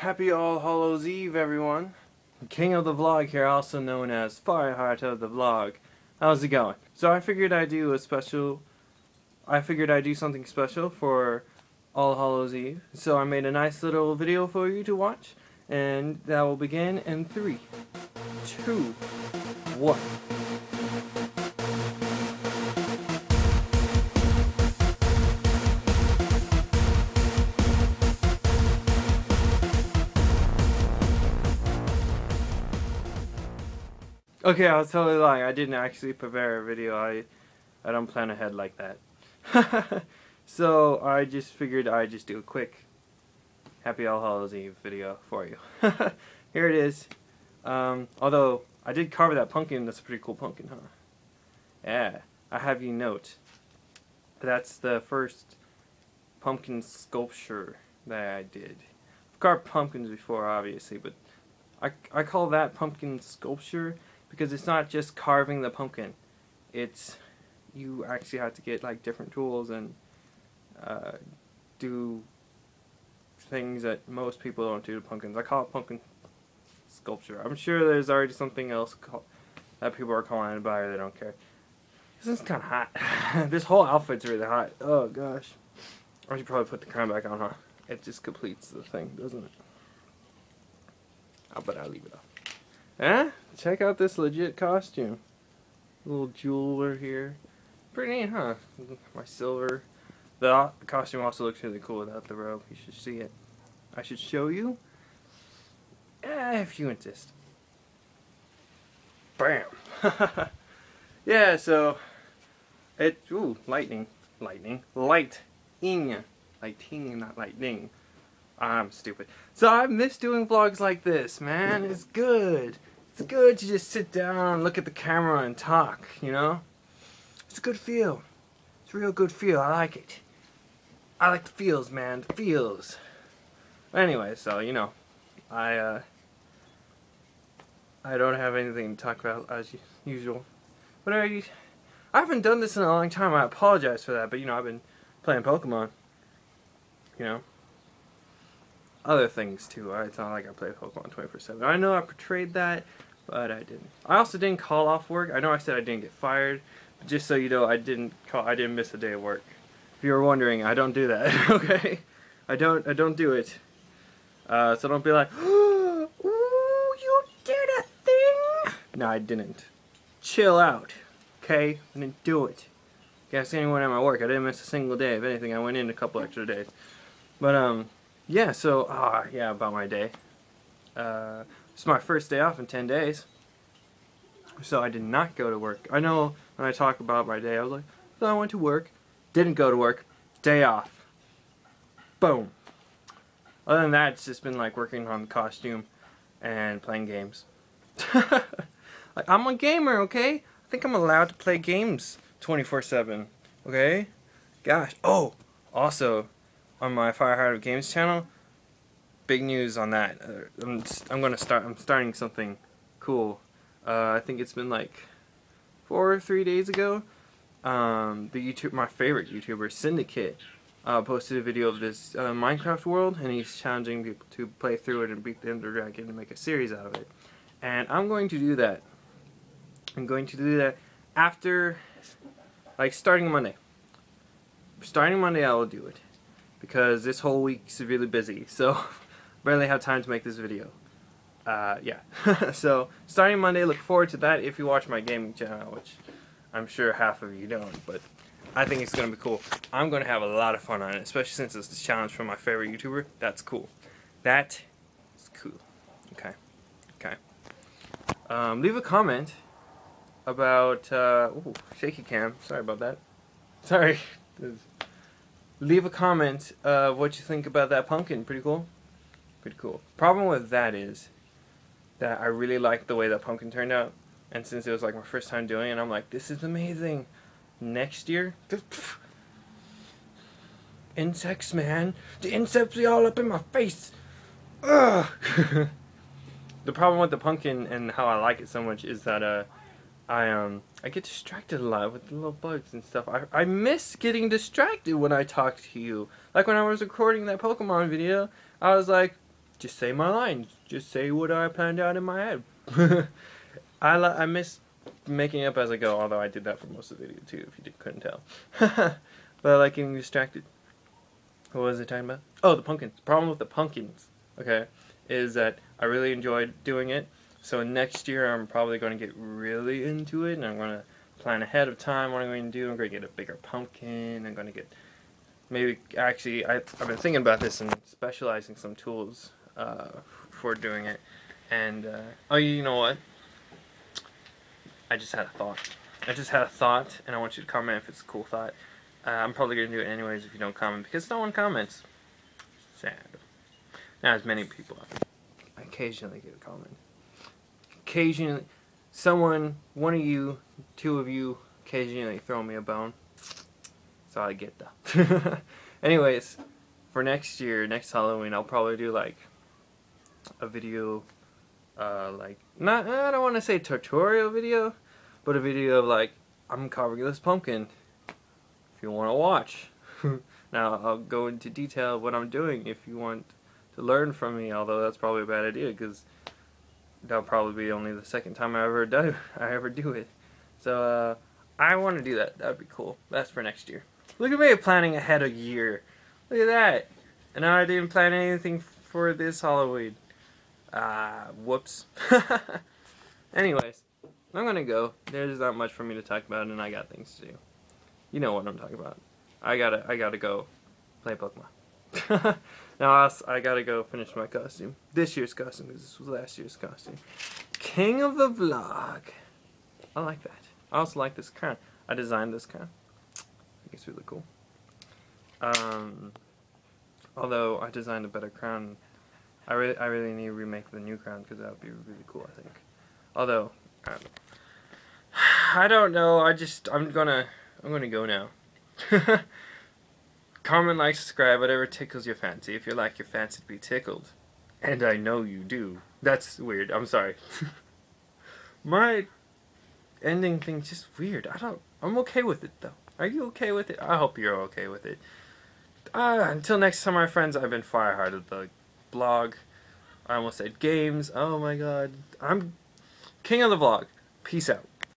Happy All Hallows Eve, everyone. King of the Vlog here, also known as Fireheart of the Blog. How's it going? So I figured I'd do a special, I figured I'd do something special for All Hallows Eve. So I made a nice little video for you to watch, and that will begin in three, two, one. Okay, I was totally lying. I didn't actually prepare a video. I I don't plan ahead like that. so I just figured I'd just do a quick Happy All Hallows Eve video for you. Here it is. Um, although I did carve that pumpkin. That's a pretty cool pumpkin, huh? Yeah. I have you note. That's the first pumpkin sculpture that I did. I've carved pumpkins before, obviously, but I, I call that pumpkin sculpture because it's not just carving the pumpkin. It's you actually have to get like different tools and uh, do things that most people don't do to pumpkins. I call it pumpkin sculpture. I'm sure there's already something else that people are calling it by or they don't care. This is kind of hot. this whole outfit's really hot. Oh gosh. I should probably put the crown back on, huh? It just completes the thing, doesn't it? Oh, but I'll leave it off. Eh? Check out this legit costume. Little jeweler here. Pretty neat, huh? My silver. The costume also looks really cool without the robe. You should see it. I should show you? Eh, if you insist. Bam! yeah, so... It... Ooh, lightning. Lightning. Lighting. Lighting, not lightning. I'm stupid. So I miss doing vlogs like this, man. It's good. It's good to just sit down, and look at the camera, and talk, you know? It's a good feel. It's a real good feel. I like it. I like the feels, man. The feels. Anyway, so, you know, I, uh, I don't have anything to talk about as usual. But I, I haven't done this in a long time. I apologize for that, but, you know, I've been playing Pokemon. You know? Other things, too. It's not like I play Pokemon 24-7. I know I portrayed that but I didn't. I also didn't call off work. I know I said I didn't get fired, but just so you know, I didn't call. I didn't miss a day of work. If you were wondering, I don't do that. okay, I don't. I don't do it. Uh, so don't be like, "Ooh, you did a thing." No, I didn't. Chill out. Okay, I didn't do it. Guess anyone at my work. I didn't miss a single day. If anything, I went in a couple extra days. But um, yeah. So ah, yeah, about my day. Uh, it's my first day off in 10 days. So I did not go to work. I know when I talk about my day, I was like, so I went to work, didn't go to work, day off. Boom. Other than that, it's just been like working on the costume and playing games. like, I'm a gamer, okay? I think I'm allowed to play games 24-7, okay? Gosh. Oh, also, on my Fireheart of Games channel, big news on that. Uh, I'm, I'm gonna start. I'm starting something cool. Uh, I think it's been like four or three days ago. Um, the YouTube, my favorite YouTuber, Syndicate, uh, posted a video of this uh, Minecraft world, and he's challenging people to play through it and beat the Ender Dragon and make a series out of it. And I'm going to do that. I'm going to do that after, like, starting Monday. Starting Monday, I will do it because this whole week's really busy. So barely have time to make this video. Uh, yeah. so, starting Monday, look forward to that if you watch my gaming channel, which I'm sure half of you don't, but I think it's going to be cool. I'm going to have a lot of fun on it, especially since it's a challenge from my favorite YouTuber. That's cool. That is cool. Okay. Okay. Um, leave a comment about, uh, ooh, shaky cam. Sorry about that. Sorry. leave a comment of what you think about that pumpkin. Pretty cool. Pretty cool. Problem with that is that I really like the way that pumpkin turned out. And since it was like my first time doing it, I'm like, this is amazing. Next year, insects, man. The insects be all up in my face. Ugh. the problem with the pumpkin and how I like it so much is that uh, I um I get distracted a lot with the little bugs and stuff. I I miss getting distracted when I talk to you. Like when I was recording that Pokemon video, I was like, just say my lines. Just say what I planned out in my head. I I miss making up as I go, although I did that for most of the video too, if you couldn't tell. but I like getting distracted. What was I talking about? Oh, the pumpkins. The problem with the pumpkins, okay, is that I really enjoyed doing it. So next year I'm probably going to get really into it, and I'm going to plan ahead of time what I'm going to do. I'm going to get a bigger pumpkin. I'm going to get maybe actually I, I've been thinking about this and specializing some tools uh, for doing it. And uh, oh, you know what? I just had a thought. I just had a thought, and I want you to comment if it's a cool thought. Uh, I'm probably going to do it anyways if you don't comment, because no one comments. Sad. Not as many people. I occasionally get a comment. Occasionally, someone, one of you, two of you, occasionally throw me a bone. All I get, though. anyways, for next year, next Halloween, I'll probably do, like, a video uh, like not I don't want to say tutorial video, but a video of like I'm carving this pumpkin. If you want to watch, now I'll go into detail what I'm doing if you want to learn from me. Although that's probably a bad idea because that'll probably be only the second time I ever do I ever do it. So uh, I want to do that. That'd be cool. That's for next year. Look at me planning ahead a year. Look at that. And I didn't plan anything for this Halloween. Uh, whoops. Anyways, I'm gonna go. There's not much for me to talk about, and I got things to do. You know what I'm talking about. I gotta, I gotta go play Pokemon. now I gotta go finish my costume. This year's costume, because this was last year's costume. King of the Vlog. I like that. I also like this crown. I designed this crown. I think it's really cool. Um, although I designed a better crown I really, I really need to remake the new crown because that would be really cool. I think. Although, I don't, know. I just, I'm gonna, I'm gonna go now. Comment, like, subscribe, whatever tickles your fancy. If you like your fancy to be tickled, and I know you do. That's weird. I'm sorry. My ending thing's just weird. I don't. I'm okay with it though. Are you okay with it? I hope you're okay with it. Uh, until next time, my friends. I've been Firehearted the blog. I almost said games. Oh my god. I'm king of the vlog. Peace out.